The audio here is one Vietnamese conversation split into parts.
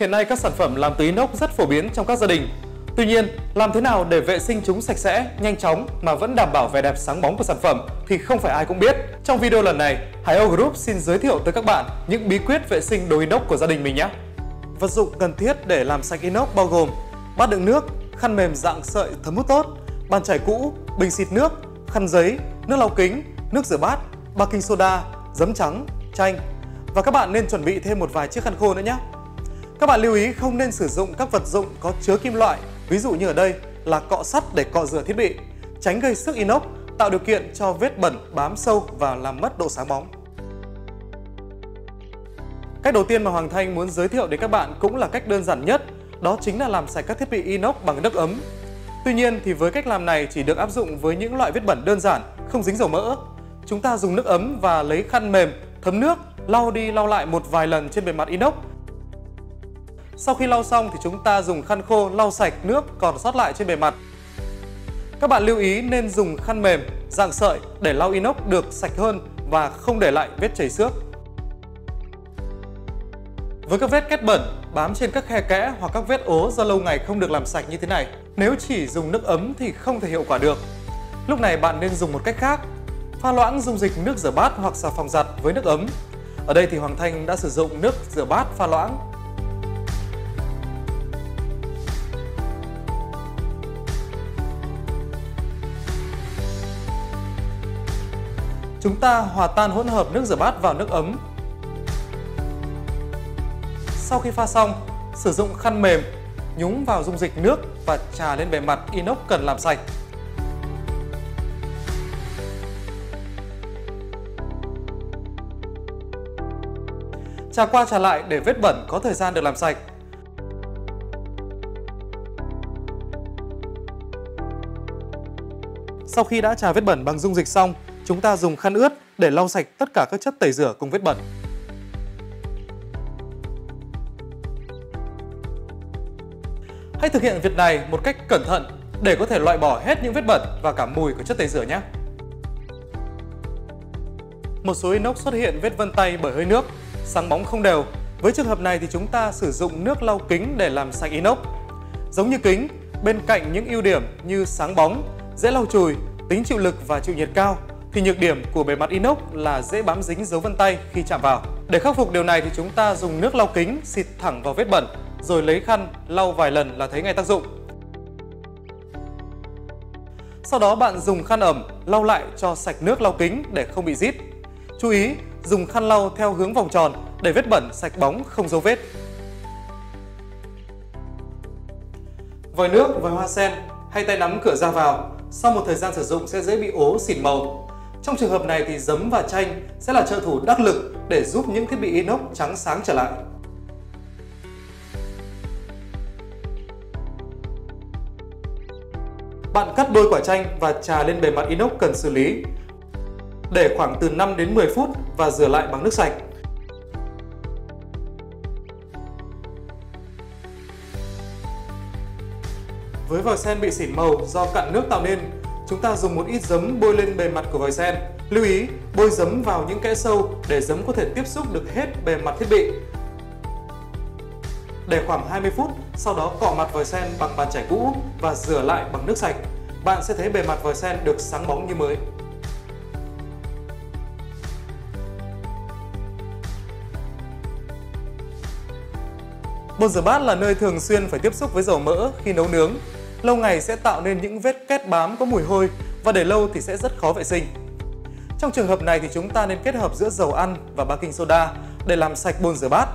Hiện nay các sản phẩm làm từ inox rất phổ biến trong các gia đình. Tuy nhiên, làm thế nào để vệ sinh chúng sạch sẽ, nhanh chóng mà vẫn đảm bảo vẻ đẹp sáng bóng của sản phẩm thì không phải ai cũng biết. Trong video lần này, Hải Âu Group xin giới thiệu tới các bạn những bí quyết vệ sinh đồ inox của gia đình mình nhé. Vật dụng cần thiết để làm sạch inox bao gồm bát đựng nước, khăn mềm dạng sợi thấm hút tốt, bàn chải cũ, bình xịt nước, khăn giấy, nước lau kính, nước rửa bát, baking soda, giấm trắng, chanh. Và các bạn nên chuẩn bị thêm một vài chiếc khăn khô nữa nhé. Các bạn lưu ý không nên sử dụng các vật dụng có chứa kim loại, ví dụ như ở đây là cọ sắt để cọ rửa thiết bị, tránh gây sức inox, tạo điều kiện cho vết bẩn bám sâu và làm mất độ sáng bóng. Cách đầu tiên mà Hoàng Thanh muốn giới thiệu đến các bạn cũng là cách đơn giản nhất, đó chính là làm sạch các thiết bị inox bằng nước ấm. Tuy nhiên thì với cách làm này chỉ được áp dụng với những loại vết bẩn đơn giản, không dính dầu mỡ. Chúng ta dùng nước ấm và lấy khăn mềm, thấm nước, lau đi lau lại một vài lần trên bề mặt inox sau khi lau xong thì chúng ta dùng khăn khô lau sạch nước còn sót lại trên bề mặt. Các bạn lưu ý nên dùng khăn mềm, dạng sợi để lau inox được sạch hơn và không để lại vết chảy xước. Với các vết kết bẩn bám trên các khe kẽ hoặc các vết ố do lâu ngày không được làm sạch như thế này, nếu chỉ dùng nước ấm thì không thể hiệu quả được. Lúc này bạn nên dùng một cách khác. Pha loãng dung dịch nước rửa bát hoặc xà phòng giặt với nước ấm. Ở đây thì Hoàng Thanh đã sử dụng nước rửa bát pha loãng Chúng ta hòa tan hỗn hợp nước rửa bát vào nước ấm. Sau khi pha xong, sử dụng khăn mềm, nhúng vào dung dịch nước và trà lên bề mặt inox cần làm sạch. Trà qua trà lại để vết bẩn có thời gian được làm sạch. Sau khi đã trà vết bẩn bằng dung dịch xong, chúng ta dùng khăn ướt để lau sạch tất cả các chất tẩy rửa cùng vết bẩn. Hãy thực hiện việc này một cách cẩn thận để có thể loại bỏ hết những vết bẩn và cả mùi của chất tẩy rửa nhé. Một số inox xuất hiện vết vân tay bởi hơi nước, sáng bóng không đều. Với trường hợp này thì chúng ta sử dụng nước lau kính để làm sạch inox. Giống như kính, bên cạnh những ưu điểm như sáng bóng, dễ lau chùi, tính chịu lực và chịu nhiệt cao thì nhược điểm của bề mặt inox là dễ bám dính dấu vân tay khi chạm vào. Để khắc phục điều này thì chúng ta dùng nước lau kính xịt thẳng vào vết bẩn rồi lấy khăn lau vài lần là thấy ngay tác dụng. Sau đó bạn dùng khăn ẩm lau lại cho sạch nước lau kính để không bị rít. Chú ý dùng khăn lau theo hướng vòng tròn để vết bẩn sạch bóng không dấu vết. Vòi nước, vòi hoa sen hay tay nắm cửa ra vào sau một thời gian sử dụng sẽ dễ bị ố xỉn màu trong trường hợp này thì giấm và chanh sẽ là trợ thủ đắc lực để giúp những thiết bị inox trắng sáng trở lại. Bạn cắt đôi quả chanh và trà lên bề mặt inox cần xử lý. Để khoảng từ 5 đến 10 phút và rửa lại bằng nước sạch. Với vòi sen bị xỉn màu do cặn nước tạo nên, chúng ta dùng một ít giấm bôi lên bề mặt của vòi sen. Lưu ý, bôi giấm vào những kẽ sâu để giấm có thể tiếp xúc được hết bề mặt thiết bị. Để khoảng 20 phút, sau đó cọ mặt vòi sen bằng bàn chải cũ và rửa lại bằng nước sạch. Bạn sẽ thấy bề mặt vòi sen được sáng bóng như mới. Bồn rửa bát là nơi thường xuyên phải tiếp xúc với dầu mỡ khi nấu nướng lâu ngày sẽ tạo nên những vết kết bám có mùi hôi và để lâu thì sẽ rất khó vệ sinh. Trong trường hợp này thì chúng ta nên kết hợp giữa dầu ăn và baking soda để làm sạch bồn rửa bát.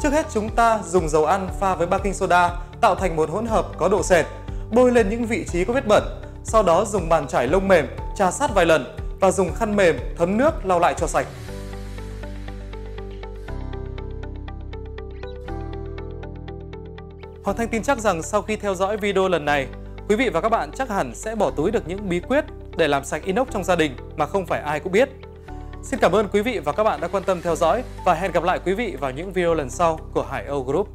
Trước hết chúng ta dùng dầu ăn pha với baking soda tạo thành một hỗn hợp có độ sệt, bôi lên những vị trí có vết bẩn sau đó dùng bàn chải lông mềm trà sát vài lần và dùng khăn mềm thấm nước lau lại cho sạch. Hoàng Thanh tin chắc rằng sau khi theo dõi video lần này, quý vị và các bạn chắc hẳn sẽ bỏ túi được những bí quyết để làm sạch inox trong gia đình mà không phải ai cũng biết. Xin cảm ơn quý vị và các bạn đã quan tâm theo dõi và hẹn gặp lại quý vị vào những video lần sau của Hải Âu Group.